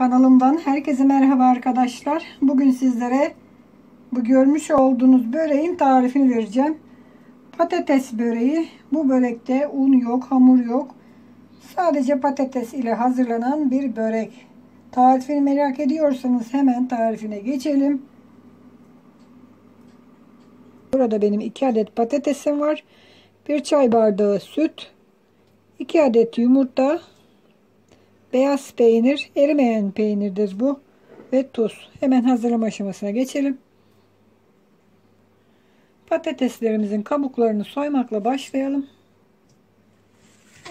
Kanalımdan herkese merhaba arkadaşlar. Bugün sizlere bu görmüş olduğunuz böreğin tarifini vereceğim. Patates böreği. Bu börekte un yok, hamur yok. Sadece patates ile hazırlanan bir börek. Tarifini merak ediyorsanız hemen tarifine geçelim. Burada benim 2 adet patatesim var. 1 çay bardağı süt, 2 adet yumurta, beyaz peynir, erimeyen peynirdir bu ve tuz. Hemen hazırlama aşamasına geçelim. Patateslerimizin kabuklarını soymakla başlayalım.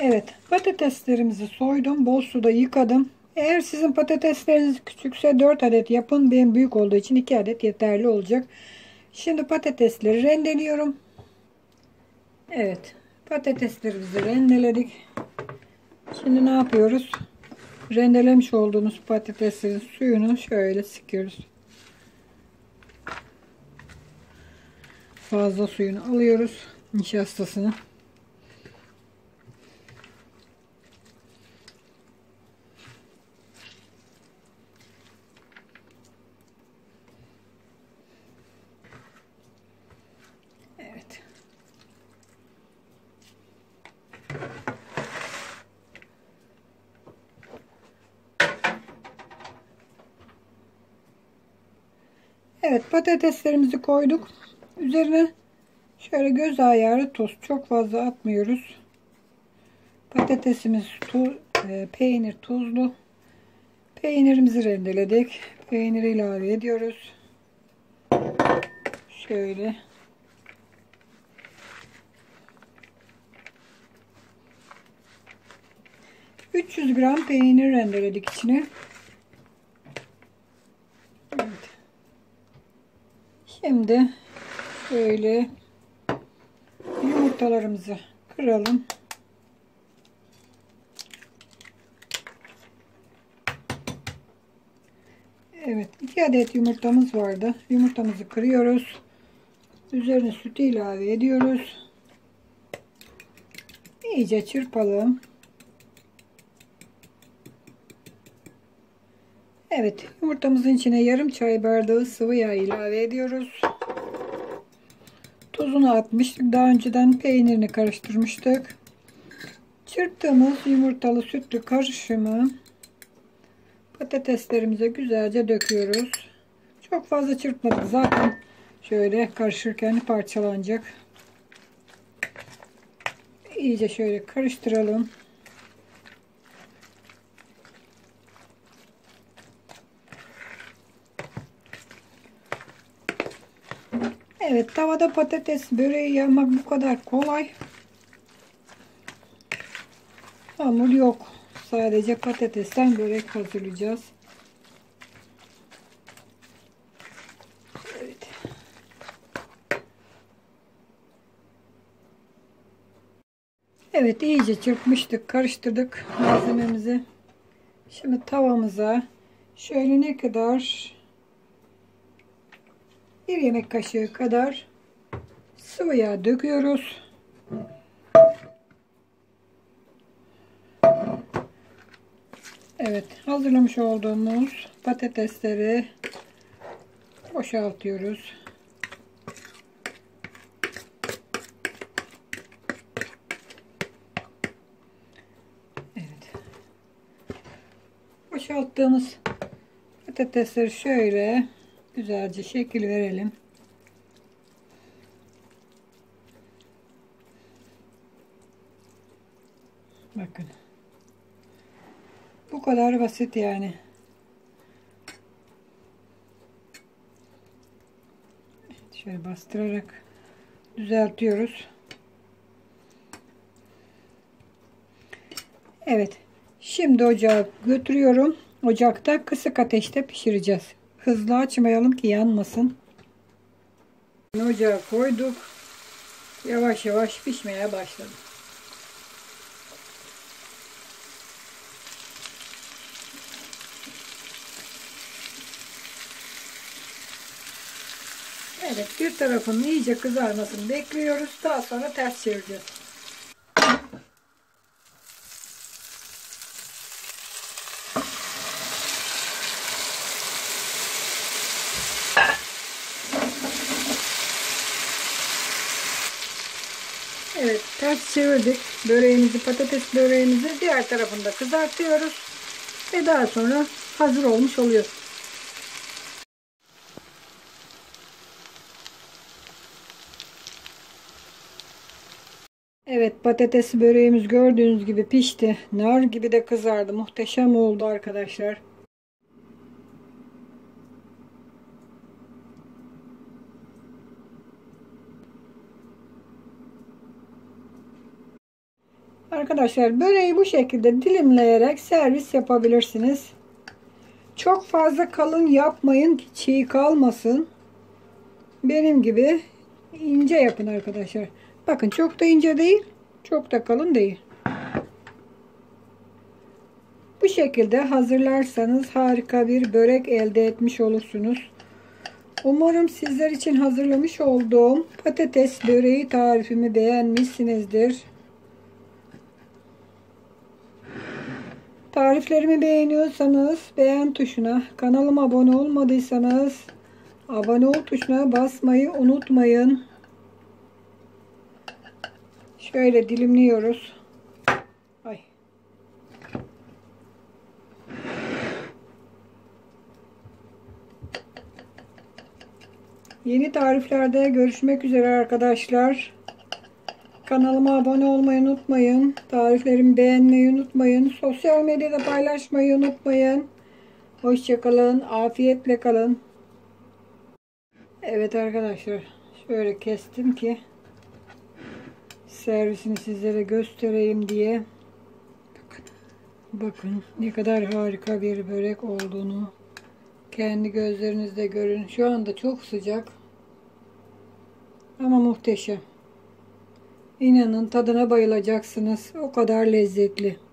Evet, patateslerimizi soydum. Bol suda yıkadım. Eğer sizin patatesleriniz küçükse 4 adet yapın. Benim büyük olduğu için 2 adet yeterli olacak. Şimdi patatesleri rendeliyorum. Evet, patateslerimizi rendeledik. Şimdi ne yapıyoruz? Rendelemiş olduğumuz patatesin suyunu şöyle sıkıyoruz. Fazla suyunu alıyoruz. Nişastasını. Evet. Evet patateslerimizi koyduk. Üzerine şöyle göz ayarı tuz. Çok fazla atmıyoruz. Patatesimiz tuz, e, peynir tuzlu. Peynirimizi rendeledik. Peyniri ilave ediyoruz. Şöyle. ...300 gram peynir rendeledik içine. Evet. Şimdi şöyle yumurtalarımızı kıralım. Evet, iki adet yumurtamız vardı. Yumurtamızı kırıyoruz. Üzerine sütü ilave ediyoruz. İyice çırpalım. Evet, yumurtamızın içine yarım çay bardağı sıvı yağ ilave ediyoruz. Tuzunu atmıştık. Daha önceden peynirini karıştırmıştık. Çırptığımız yumurtalı sütlü karışımı patateslerimize güzelce döküyoruz. Çok fazla çırpmadık. Zaten şöyle karışırken parçalanacak. İyice şöyle karıştıralım. Evet tavada patates böreği yapmak bu kadar kolay. Hamur yok. Sadece patatesten börek hazırlayacağız. Evet. Evet iyice çırpmıştık, karıştırdık malzememizi. Şimdi tavamıza şöyle ne kadar bir yemek kaşığı kadar sıvı yağ döküyoruz. Evet hazırlamış olduğumuz patatesleri boşaltıyoruz. Evet. Boşalttığımız patatesleri şöyle güzelce şekil verelim. Bakın. Bu kadar basit yani. şöyle bastırarak düzeltiyoruz. Evet. Şimdi ocağa götürüyorum. Ocakta kısık ateşte pişireceğiz. Hızlı açmayalım ki yanmasın. Ocağa koyduk. Yavaş yavaş pişmeye başladı. Evet bir tarafının iyice kızarmasını bekliyoruz. Daha sonra ters çevireceğiz. Ters çevirdik. Böreğimizi, patates böreğimizi diğer tarafında kızartıyoruz. Ve daha sonra hazır olmuş oluyor. Evet patates böreğimiz gördüğünüz gibi pişti. Nar gibi de kızardı. Muhteşem oldu arkadaşlar. Arkadaşlar böreği bu şekilde dilimleyerek servis yapabilirsiniz. Çok fazla kalın yapmayın ki çiğ kalmasın. Benim gibi ince yapın arkadaşlar. Bakın çok da ince değil, çok da kalın değil. Bu şekilde hazırlarsanız harika bir börek elde etmiş olursunuz. Umarım sizler için hazırlamış olduğum patates böreği tarifimi beğenmişsinizdir. Tariflerimi beğeniyorsanız beğen tuşuna, kanalıma abone olmadıysanız abone ol tuşuna basmayı unutmayın. Şöyle dilimliyoruz. Ay. Yeni tariflerde görüşmek üzere arkadaşlar. Kanalıma abone olmayı unutmayın. Tariflerimi beğenmeyi unutmayın. Sosyal medyada paylaşmayı unutmayın. Hoşçakalın. Afiyetle kalın. Evet arkadaşlar. Şöyle kestim ki servisini sizlere göstereyim diye. Bakın, bakın ne kadar harika bir börek olduğunu kendi gözlerinizde görün. Şu anda çok sıcak ama muhteşem. İnanın tadına bayılacaksınız. O kadar lezzetli.